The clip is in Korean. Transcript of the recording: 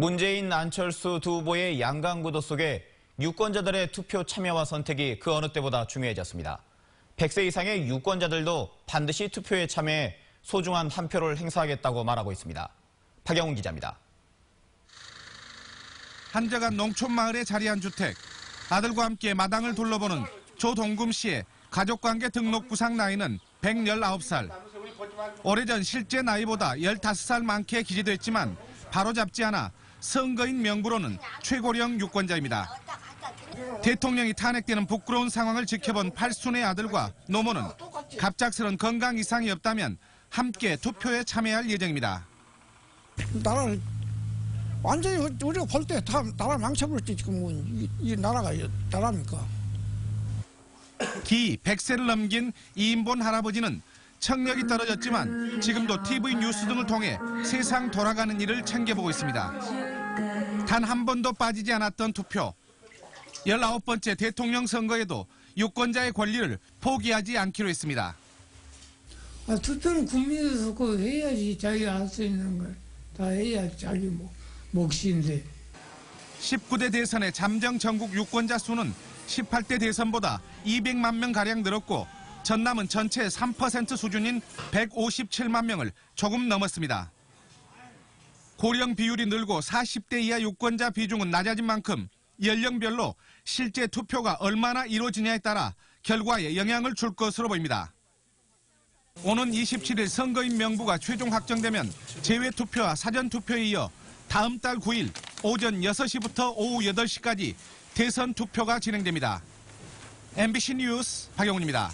문재인 안철수 두 후보의 양강구도 속에 유권자들의 투표 참여와 선택이 그 어느 때보다 중요해졌습니다. 100세 이상의 유권자들도 반드시 투표에 참여해 소중한 한 표를 행사하겠다고 말하고 있습니다. 박영훈 기자입니다. 한적한 농촌 마을에 자리한 주택. 아들과 함께 마당을 둘러보는 조동금 씨의 가족관계 등록부상 나이는 119살. 오래전 실제 나이보다 15살 많게 기재됐지만 바로잡지 않아 선거인 명부로는 최고령 유권자입니다. 대통령이 탄핵되는 부끄러운 상황을 지켜본 팔순의 아들과 노모는 갑작스런 건강 이상이 없다면 함께 투표에 참여할 예정입니다. 나라를 완전히 우리가 볼 때 다 나라 망쳐버렸지 지금 뭐 이, 이 나라가 이 나라입니까? 기 100세를 넘긴 이인본 할아버지는 청력이 떨어졌지만 지금도 TV 뉴스 등을 통해 세상 돌아가는 일을 챙겨보고 있습니다. 단 한 번도 빠지지 않았던 투표. 19번째 대통령 선거에도 유권자의 권리를 포기하지 않기로 했습니다. 아, 투표는 국민에서 그 해야지 자기가 할 수 있는 걸 다 해야지 자기 뭐, 몫인데 19대 대선의 잠정 전국 유권자 수는 18대 대선보다 200만 명 가량 늘었고 전남은 전체 3% 수준인 157만 명을 조금 넘었습니다. 고령 비율이 늘고 40대 이하 유권자 비중은 낮아진 만큼 연령별로 실제 투표가 얼마나 이루어지냐에 따라 결과에 영향을 줄 것으로 보입니다. 오는 27일 선거인 명부가 최종 확정되면 제외 투표와 사전 투표에 이어 다음 달 9일 오전 6시부터 오후 8시까지 대선 투표가 진행됩니다. MBC 뉴스 박영훈입니다.